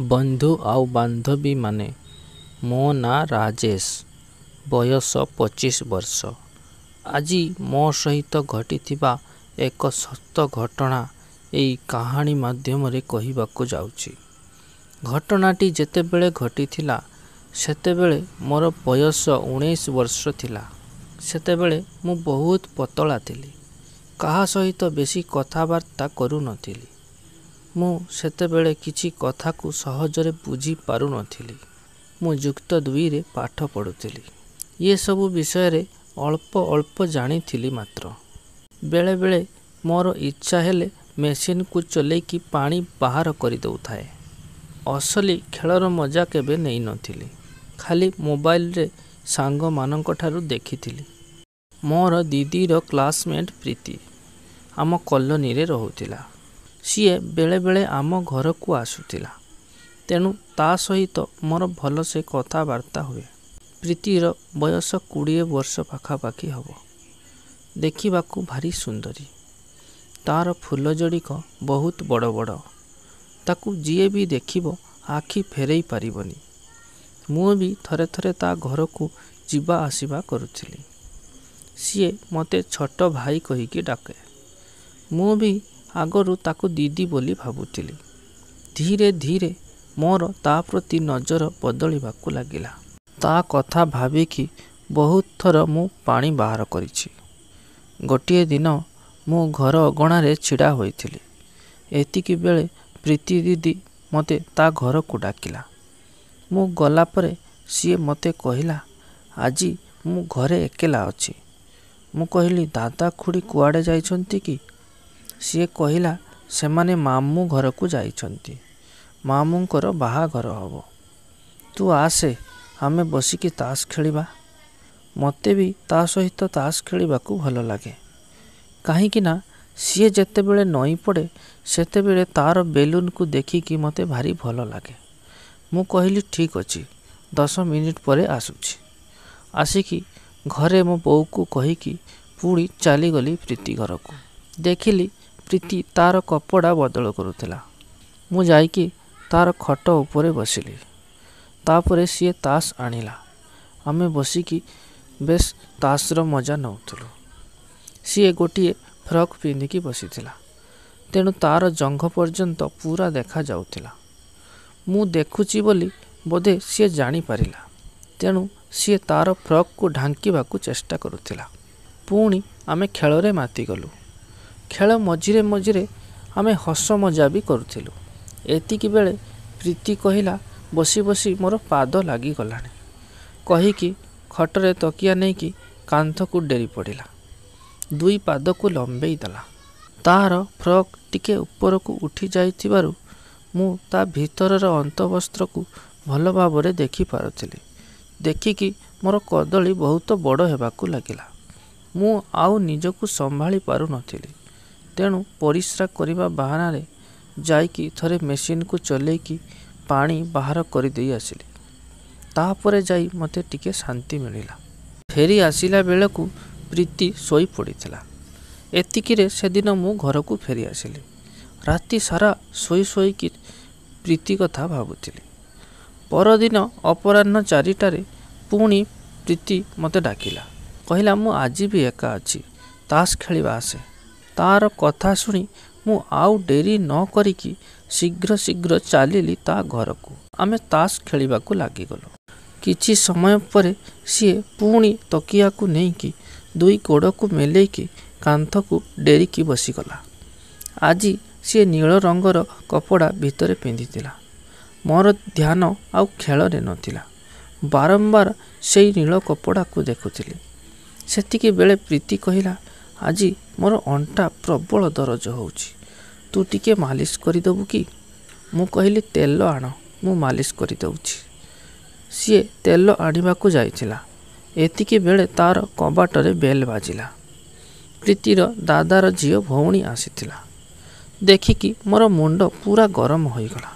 ବନ୍ଧୁ ଆଉ ବାନ୍ଧବୀମାନେ, ମୋ ନାଁ ରାଜେଶ। ବୟସ ପଚିଶ ବର୍ଷ। ଆଜି ମୋ ସହିତ ଘଟିଥିବା ଏକ ସତ ଘଟଣା ଏଇ କାହାଣୀ ମାଧ୍ୟମରେ କହିବାକୁ ଯାଉଛି। ଘଟଣାଟି ଯେତେବେଳେ ଘଟିଥିଲା, ସେତେବେଳେ ମୋର ବୟସ ଉଣେଇଶ ବର୍ଷ ଥିଲା। ସେତେବେଳେ ମୁଁ ବହୁତ ପତଳା ଥିଲି। କାହା ସହିତ ବେଶୀ କଥାବାର୍ତ୍ତା କରୁ ନ ଥିଲି। ମୁଁ ସେତେବେଳେ କିଛି କଥାକୁ ସହଜରେ ବୁଝି ପାରୁ ନ ଥିଲି। ମୁଁ ଯୁକ୍ତ ଦୁଇରେ ପାଠ ପଢୁଥିଲି। ଏ ସବୁ ବିଷୟରେ ଅଳ୍ପ ଅଳ୍ପ ଜାଣିଥିଲି ମାତ୍ର। ବେଳେ ବେଳେ ମୋର ଇଚ୍ଛା ହେଲେ ମେସିନକୁ ଚଲେଇକି ପାଣି ବାହାର କରିଦେଉଥାଏ। ଅସଲି ଖେଳର ମଜା କେବେ ନେଇ ନ ଥିଲି। ଖାଲି ମୋବାଇଲରେ ସାଙ୍ଗମାନଙ୍କଠାରୁ ଦେଖିଥିଲି। ମୋର ଦିଦିର କ୍ଲାସମେଟ୍ ପ୍ରୀତି ଆମ କଲୋନୀରେ ରହୁଥିଲା। ସିଏ ବେଳେ ବେଳେ ଆମ ଘରକୁ ଆସୁଥିଲା। ତେଣୁ ତା ସହିତ ମୋର ଭଲସେ କଥାବାର୍ତ୍ତା ହୁଏ। ପ୍ରୀତିର ବୟସ କୋଡ଼ିଏ ବର୍ଷ ପାଖାପାଖି ହେବ। ଦେଖିବାକୁ ଭାରି ସୁନ୍ଦରୀ। ତାର ଫୁଲଯୋଡ଼ିକ ବହୁତ ବଡ଼ ବଡ଼। ତାକୁ ଯିଏ ବି ଦେଖିବ ଆଖି ଫେରେଇ ପାରିବନି। ମୁଁ ବି ଥରେ ଥରେ ତା ଘରକୁ ଯିବା ଆସିବା କରୁଥିଲି। ସିଏ ମୋତେ ଛୋଟ ଭାଇ କହିକି ଡାକେ। ମୁଁ ବି ଆଗରୁ ତାକୁ ଦିଦି ବୋଲି ଭାବୁଥିଲି। ଧୀରେ ଧୀରେ ମୋର ତା ପ୍ରତି ନଜର ବଦଳିବାକୁ ଲାଗିଲା। ତା କଥା ଭାବିକି ବହୁତ ଥର ମୁଁ ପାଣି ବାହାର କରିଛି। ଗୋଟିଏ ଦିନ ମୁଁ ଘର ଅଗଣାରେ ଛିଡ଼ା ହୋଇଥିଲି। ଏତିକିବେଳେ ପ୍ରୀତି ଦିଦି ମୋତେ ତା ଘରକୁ ଡାକିଲା। ମୁଁ ଗଲା ପରେ ସିଏ ମୋତେ କହିଲା, ଆଜି ମୁଁ ଘରେ ଏକେଲା ଅଛି। ମୁଁ କହିଲି, ଦାଦା ଖୁଡ଼ୀ କୁଆଡ଼େ ଯାଇଛନ୍ତି କି? ସିଏ କହିଲା, ସେମାନେ ମାମୁଁ ଘରକୁ ଯାଇଛନ୍ତି। ମାମୁଁଙ୍କର ବାହାଘର ହେବ। ତୁ ଆସେ, ଆମେ ବସିକି ତାସ ଖେଳିବା। ମୋତେ ବି ତା ସହିତ ତାସ ଖେଳିବାକୁ ଭଲ ଲାଗେ। କାହିଁକି ନା, ସିଏ ଯେତେବେଳେ ନଇଁପଡ଼େ, ସେତେବେଳେ ତାର ବେଲୁନକୁ ଦେଖିକି ମୋତେ ଭାରି ଭଲ ଲାଗେ। ମୁଁ କହିଲି ଠିକ୍ ଅଛି, ଦଶ ମିନିଟ୍ ପରେ ଆସୁଛି। ଆସିକି ଘରେ ମୋ ବୋଉକୁ କହିକି ପୁଣି ଚାଲିଗଲି ପ୍ରୀତି ଘରକୁ। ଦେଖିଲି ପ୍ରୀତି ତାର କପଡ଼ା ବଦଳ କରୁଥିଲା। ମୁଁ ଯାଇକି ତାର ଖଟ ଉପରେ ବସିଲି। ତାପରେ ସିଏ ତାସ ଆଣିଲା। ଆମେ ବସିକି ବେଶ୍ ତାସର ମଜା ନେଉଥିଲୁ। ସିଏ ଗୋଟିଏ ଫ୍ରକ୍ ପିନ୍ଧିକି ବସିଥିଲା। ତେଣୁ ତାର ଜଙ୍ଘ ପର୍ଯ୍ୟନ୍ତ ପୂରା ଦେଖାଯାଉଥିଲା। ମୁଁ ଦେଖୁଛି ବୋଲି ବୋଧେ ସିଏ ଜାଣିପାରିଲା। ତେଣୁ ସିଏ ତାର ଫ୍ରକକୁ ଢାଙ୍କିବାକୁ ଚେଷ୍ଟା କରୁଥିଲା। ପୁଣି ଆମେ ଖେଳରେ ମାତିଗଲୁ। ଖେଳ ମଝିରେ ମଝିରେ ଆମେ ହସ ମଜା ବି କରୁଥିଲୁ। ଏତିକିବେଳେ ପ୍ରୀତି କହିଲା, ବସି ବସି ମୋର ପାଦ ଲାଗିଗଲାଣି। କହିକି ଖଟରେ ତକିଆ ନେଇକି କାନ୍ଥକୁ ଡେରି ପଡ଼ିଲା। ଦୁଇ ପାଦକୁ ଲମ୍ବେଇ ଦେଲା। ତାର ଫ୍ରକ୍ ଟିକେ ଉପରକୁ ଉଠି ଯାଇଥିବାରୁ ମୁଁ ତା ଭିତରର ଅନ୍ତଃବସ୍ତ୍ରକୁ ଭଲ ଭାବରେ ଦେଖି ପାରୁଥିଲି। ଦେଖିକି ମୋର କଦଳୀ ବହୁତ ବଡ଼ ହେବାକୁ ଲାଗିଲା। ମୁଁ ଆଉ ନିଜକୁ ସମ୍ଭାଳି ପାରୁ ନ ଥିଲି। ତେଣୁ ପରିସ୍ରା କରିବା ବାହାନାରେ ଯାଇକି ଥରେ ମେସିନକୁ ଚଲେଇକି ପାଣି ବାହାର କରିଦେଇ ଆସିଲି। ତାପରେ ଯାଇ ମୋତେ ଟିକେ ଶାନ୍ତି ମିଳିଲା। ଫେରି ଆସିଲା ବେଳକୁ ପ୍ରୀତି ଶୋଇ ପଡ଼ିଥିଲା। ଏତିକିରେ ସେଦିନ ମୁଁ ଘରକୁ ଫେରି ଆସିଲି। ରାତି ସାରା ଶୋଇ ଶୋଇକି ପ୍ରୀତି କଥା ଭାବୁଥିଲି। ପରଦିନ ଅପରାହ୍ନ ଚାରିଟାରେ ପୁଣି ପ୍ରୀତି ମୋତେ ଡାକିଲା। କହିଲା, ମୁଁ ଆଜି ବି ଏକା ଅଛି, ତାସ ଖେଳିବା ଆସେ। ତାର କଥା ଶୁଣି ମୁଁ ଆଉ ଡେରି ନ କରିକି ଶୀଘ୍ର ଶୀଘ୍ର ଚାଲିଲି ତା ଘରକୁ। ଆମେ ତାସ ଖେଳିବାକୁ ଲାଗିଗଲୁ। କିଛି ସମୟ ପରେ ସିଏ ପୁଣି ତକିଆକୁ ନେଇକି ଦୁଇ ଗୋଡ଼କୁ ମେଲେଇକି କାନ୍ଥକୁ ଡେରିକି ବସିଗଲା। ଆଜି ସିଏ ନୀଳ ରଙ୍ଗର କପଡ଼ା ଭିତରେ ପିନ୍ଧିଥିଲା। ମୋର ଧ୍ୟାନ ଆଉ ଖେଳରେ ନ ଥିଲା। ବାରମ୍ବାର ସେଇ ନୀଳ କପଡ଼ାକୁ ଦେଖୁଥିଲି। ସେତିକିବେଳେ ପ୍ରୀତି କହିଲା, ଆଜି ମୋର ଅଣ୍ଟା ପ୍ରବଳ ଦରଜ ହେଉଛି। ତୁ ଟିକେ ମାଲିସ କରିଦେବୁ କି? ମୁଁ କହିଲି, ତେଲ ଆଣ, ମୁଁ ମାଲିସ କରିଦେଉଛି। ସିଏ ତେଲ ଆଣିବାକୁ ଯାଇଥିଲା। ଏତିକିବେଳେ ତାର କବାଟରେ ବେଲ୍ ବାଜିଲା। ପ୍ରୀତିର ଦାଦାର ଝିଅ ଭଉଣୀ ଆସିଥିଲା। ଦେଖିକି ମୋର ମୁଣ୍ଡ ପୂରା ଗରମ ହୋଇଗଲା।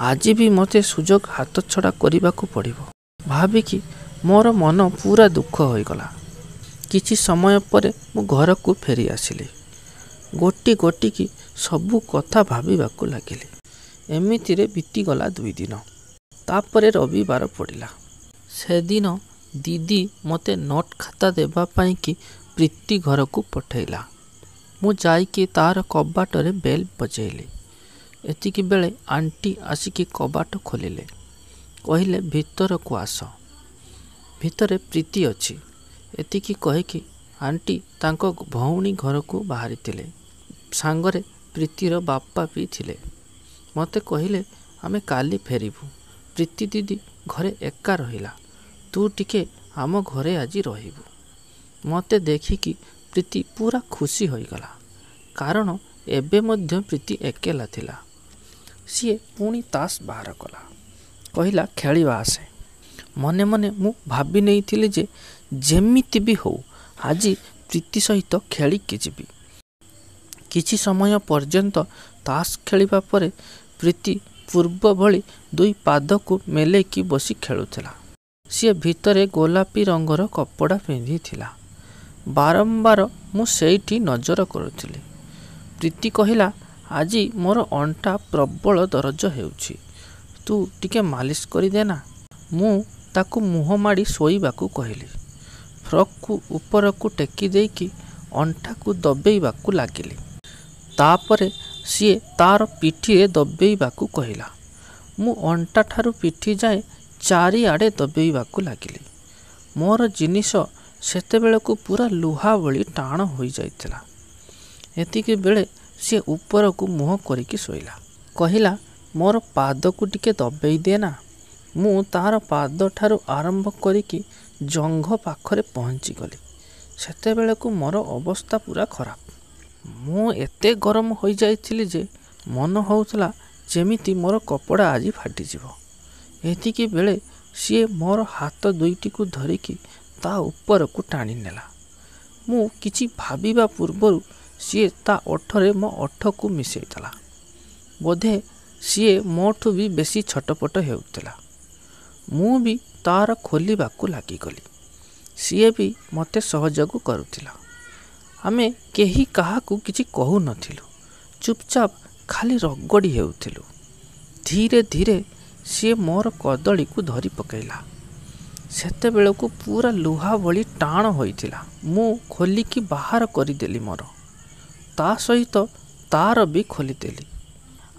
ଆଜି ବି ମୋତେ ସୁଯୋଗ ହାତଛଡ଼ା କରିବାକୁ ପଡ଼ିବ, ଭାବିକି ମୋର ମନ ପୂରା ଦୁଃଖ ହୋଇଗଲା। କିଛି ସମୟ ପରେ ମୁଁ ଘରକୁ ଫେରି ଆସିଲି। ଗୋଟି ଗୋଟିକି ସବୁ କଥା ଭାବିବାକୁ ଲାଗିଲି। ଏମିତିରେ ବିତିଗଲା ଦୁଇ ଦିନ। ତାପରେ ରବିବାର ପଡ଼ିଲା। ସେଦିନ ଦିଦି ମୋତେ ନୋଟ୍ ଖାତା ଦେବା ପାଇଁକି ପ୍ରୀତି ଘରକୁ ପଠେଇଲା। ମୁଁ ଯାଇକି ତା'ର କବାଟରେ ବେଲ୍ ବଜେଇଲି। ଏତିକିବେଳେ ଆଣ୍ଟି ଆସିକି କବାଟ ଖୋଲିଲେ। କହିଲେ ଭିତରକୁ ଆସ। ଭିତରେ ପ୍ରୀତି ଅଛି। ଏତିକି କହିକି ଆଣ୍ଟି ତାଙ୍କ ଭଉଣୀ ଘରକୁ ବାହାରିଥିଲେ। ସାଙ୍ଗରେ ପ୍ରୀତିର ବାପା ବି ଥିଲେ। ମୋତେ କହିଲେ ଆମେ କାଲି ଫେରିବୁ। ପ୍ରୀତି ଦିଦି ଘରେ ଏକା ରହିଲା। ତୁ ଟିକେ ଆମ ଘରେ ଆଜି ରହିବୁ। ମୋତେ ଦେଖିକି ପ୍ରୀତି ପୂରା ଖୁସି ହୋଇଗଲା। କାରଣ ଏବେ ମଧ୍ୟ ପ୍ରୀତି ଏକେଲା ଥିଲା। ସିଏ ପୁଣି ତାସ୍ ବାହାର କଲା। କହିଲା ଖେଳିବା ଆସେ। ମନେ ମନେ ମୁଁ ଭାବି ନେଇଥିଲି ଯେ ଯେମିତି ବି ହଉ ଆଜି ପ୍ରୀତି ସହିତ ଖେଳିକି ଯିବି। କିଛି ସମୟ ପର୍ଯ୍ୟନ୍ତ ତାସ୍ ଖେଳିବା ପରେ ପ୍ରୀତି ପୂର୍ବ ଭଳି ଦୁଇ ପାଦକୁ ମେଲେଇକି ବସି ଖେଳୁଥିଲା। ସିଏ ଭିତରେ ଗୋଲାପି ରଙ୍ଗର କପଡ଼ା ପିନ୍ଧିଥିଲା। ବାରମ୍ବାର ମୁଁ ସେଇଠି ନଜର କରୁଥିଲି। ପ୍ରୀତି କହିଲା ଆଜି ମୋର ଅଣ୍ଟା ପ୍ରବଳ ଦରଜ ହେଉଛି। ତୁ ଟିକେ ମାଲିସ କରିଦେନା। ମୁଁ ତାକୁ ମୁହଁ ମାଡ଼ି ଶୋଇବାକୁ କହିଲି। ଫ୍ରକ୍କୁ ଉପରକୁ ଟେକି ଦେଇକି ଅଣ୍ଟାକୁ ଦବେଇବାକୁ ଲାଗିଲି। ତା'ପରେ ସିଏ ତା'ର ପିଠିରେ ଦବେଇବାକୁ କହିଲା। ମୁଁ ଅଣ୍ଟାଠାରୁ ପିଠିଯାଏ ଚାରିଆଡ଼େ ଦବେଇବାକୁ ଲାଗିଲି। ମୋର ଜିନିଷ ସେତେବେଳକୁ ପୂରା ଲୁହା ଭଳି ଟାଣ ହୋଇଯାଇଥିଲା। ଏତିକିବେଳେ ସିଏ ଉପରକୁ ମୁହଁ କରିକି ଶୋଇଲା। କହିଲା ମୋର ପାଦକୁ ଟିକେ ଦବେଇ ଦେନା। ମୁଁ ତା'ର ପାଦଠାରୁ ଆରମ୍ଭ କରିକି ଜଙ୍ଘ ପାଖରେ ପହଞ୍ଚିଗଲି। ସେତେବେଳକୁ ମୋର ଅବସ୍ଥା ପୂରା ଖରାପ। ମୁଁ ଏତେ ଗରମ ହୋଇଯାଇଥିଲି ଯେ ମନ ହେଉଥିଲା ଯେମିତି ମୋର କପଡ଼ା ଆଜି ଫାଟିଯିବ। ଏତିକିବେଳେ ସିଏ ମୋର ହାତ ଦୁଇଟିକୁ ଧରିକି ତା' ଉପରକୁ ଟାଣିନେଲା। ମୁଁ କିଛି ଭାବିବା ପୂର୍ବରୁ ସିଏ ତା' ଓଠରେ ମୋ ଓଠକୁ ମିଶେଇଦେଲା। ବୋଧେ ସିଏ ମୋଠୁ ବି ବେଶୀ ଛଟପଟ ହେଉଥିଲା। ମୁଁ ବି ତା'ର ଖୋଲିବାକୁ ଲାଗିଗଲି। ସିଏ ବି ମୋତେ ସହଯୋଗ କରୁଥିଲା। ଆମେ କେହି କାହାକୁ କିଛି କହୁନଥିଲୁ। ଚୁପ୍ଚାପ୍ ଖାଲି ରଗଡ଼ି ହେଉଥିଲୁ। ଧୀରେ ଧୀରେ ସିଏ ମୋର କଦଳୀକୁ ଧରି ପକେଇଲା। ସେତେବେଳକୁ ପୂରା ଲୁହା ଭଳି ଟାଣ ହୋଇଥିଲା। ମୁଁ ଖୋଲିକି ବାହାର କରିଦେଲି ମୋର। ତା' ସହିତ ତା'ର ବି ଖୋଲିଦେଲି।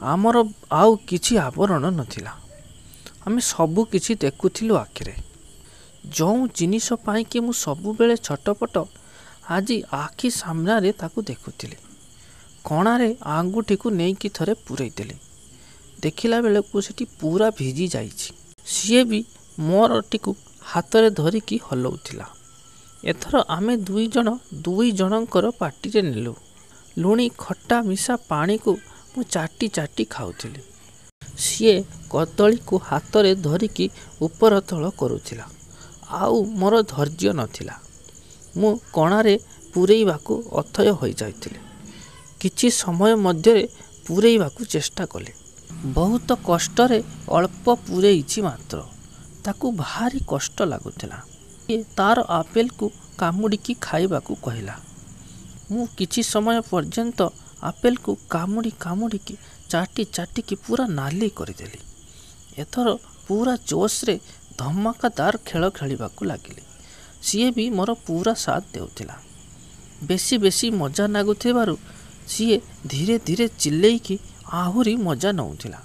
ଆମର ଆଉ କିଛି ଆବରଣ ନଥିଲା। ଆମେ ସବୁ କିଛି ଦେଖୁଥିଲୁ ଆଖିରେ। ଯୋଉ ଜିନିଷ ପାଇଁକି ମୁଁ ସବୁବେଳେ ଛଟପଟ ଆଜି ଆଖି ସାମ୍ନାରେ ତାକୁ ଦେଖୁଥିଲି। କଣାରେ ଆଙ୍ଗୁଠିକୁ ନେଇକି ଥରେ ପୂରେଇଦେଲି। ଦେଖିଲା ବେଳକୁ ସେଠି ପୂରା ଭିଜି ଯାଇଛି। ସିଏ ବି ମୋରଟିକୁ ହାତରେ ଧରିକି ହଲଉଥିଲା। ଏଥର ଆମେ ଦୁଇଜଣ ଦୁଇ ଜଣଙ୍କର ପାଟିରେ ନେଲୁ। ଲୁଣି ଖଟା ମିଶା ପାଣିକୁ ମୁଁ ଚାଟି ଚାଟି ଖାଉଥିଲି। ସିଏ କଦଳୀକୁ ହାତରେ ଧରିକି ଉପର ତଳ କରୁଥିଲା। ଆଉ ମୋର ଧୈର୍ଯ୍ୟ ନଥିଲା। ମୁଁ କଣାରେ ପୂରେଇବାକୁ ଅଥୟ ହୋଇଯାଇଥିଲି। କିଛି ସମୟ ମଧ୍ୟରେ ପୂରେଇବାକୁ ଚେଷ୍ଟା କଲି। ବହୁତ କଷ୍ଟରେ ଅଳ୍ପ ପୂରେଇଛି ମାତ୍ର। ତାକୁ ଭାରି କଷ୍ଟ ଲାଗୁଥିଲା। ତା'ର ଆପେଲକୁ କାମୁଡ଼ିକି ଖାଇବାକୁ କହିଲା। ମୁଁ କିଛି ସମୟ ପର୍ଯ୍ୟନ୍ତ ଆପେଲକୁ କାମୁଡ଼ି କାମୁଡ଼ିକି ଚାଟି ଚାଟିକି ପୂରା ନାଲି କରିଦେଲି। ଏଥର ପୂରା ଜୋସ୍‌ରେ ଧମାକାଦାର ଖେଳ ଖେଳିବାକୁ ଲାଗିଲି। ସିଏ ବି ମୋର ପୂରା ସାଥ୍ ଦେଉଥିଲା। ବେଶୀ ବେଶୀ ମଜା ଲାଗୁଥିବାରୁ ସିଏ ଧୀରେ ଧୀରେ ଚିଲେଇକି ଆହୁରି ମଜା ନଉଥିଲା।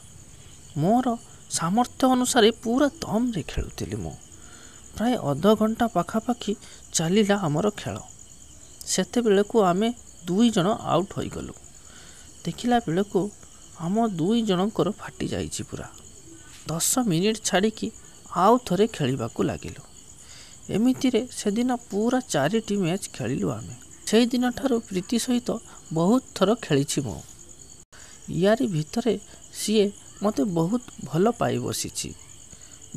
ମୋର ସାମର୍ଥ୍ୟ ଅନୁସାରେ ପୂରା ଦମ୍‌ରେ ଖେଳୁଥିଲି ମୁଁ। ପ୍ରାୟ ଅଧଘଣ୍ଟା ପାଖାପାଖି ଚାଲିଲା ଆମର ଖେଳ। ସେତେବେଳକୁ ଆମେ ଦୁଇଜଣ ଆଉଟ୍ ହୋଇଗଲୁ। ଦେଖିଲା ବେଳକୁ ଆମ ଦୁଇ ଜଣଙ୍କର ଫାଟିଯାଇଛି ପୂରା। ଦଶ ମିନିଟ୍ ଛାଡ଼ିକି ଆଉ ଥରେ ଖେଳିବାକୁ ଲାଗିଲୁ। ଏମିତିରେ ସେଦିନ ପୂରା ଚାରିଟି ମ୍ୟାଚ୍ ଖେଳିଲୁ ଆମେ। ସେଇଦିନଠାରୁ ପ୍ରୀତି ସହିତ ବହୁତ ଥର ଖେଳିଛି ମୁଁ। ଇଆରି ଭିତରେ ସିଏ ମୋତେ ବହୁତ ଭଲ ପାଇବସିଛି।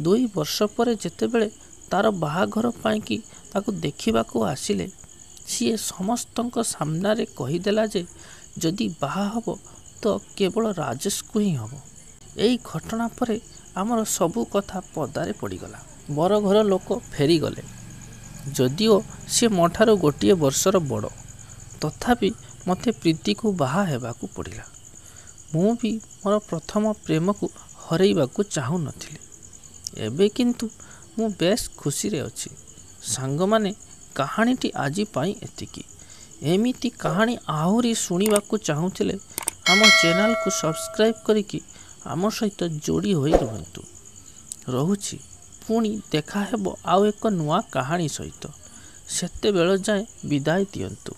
ଦୁଇ ବର୍ଷ ପରେ ଯେତେବେଳେ ତା'ର ବାହାଘର ପାଇଁକି ତାକୁ ଦେଖିବାକୁ ଆସିଲେ ସିଏ ସମସ୍ତଙ୍କ ସାମ୍ନାରେ କହିଦେଲା ଯେ ଯଦି ବାହା ହେବ ତ କେବଳ ରାଜେଶକୁ ହିଁ ହେବ। ଏଇ ଘଟଣା ପରେ ଆମର ସବୁ କଥା ପଦାରେ ପଡ଼ିଗଲା। ବରଘର ଲୋକ ଫେରିଗଲେ। ଯଦିଓ ସିଏ ମୋଠାରୁ ଗୋଟିଏ ବର୍ଷର ବଡ଼। ତଥାପି ମୋତେ ପ୍ରୀତିକୁ ବାହା ହେବାକୁ ପଡ଼ିଲା। ମୁଁ ବି ମୋର ପ୍ରଥମ ପ୍ରେମକୁ ହରେଇବାକୁ ଚାହୁଁନଥିଲି। ଏବେ କିନ୍ତୁ ମୁଁ ବେଶ୍ ଖୁସିରେ ଅଛି। ସାଙ୍ଗମାନେ କାହାଣୀଟି ଆଜି ପାଇଁ ଏତିକି। ଏମିତି କାହାଣୀ ଆହୁରି ଶୁଣିବାକୁ ଚାହୁଁଥିଲେ ଆମ ଚ୍ୟାନେଲକୁ ସବସ୍କ୍ରାଇବ୍ କରିକି ଆମ ସହିତ ଯୋଡ଼ି ହୋଇ ରୁହନ୍ତୁ। ରହୁଛି ପୁଣି ଦେଖା ହେବ ଆଉ ଏକ ନୂଆ କାହାଣୀ ସହିତ। ସେତେବେଳ ଯାଏ ବିଦାୟ ଦିଅନ୍ତୁ।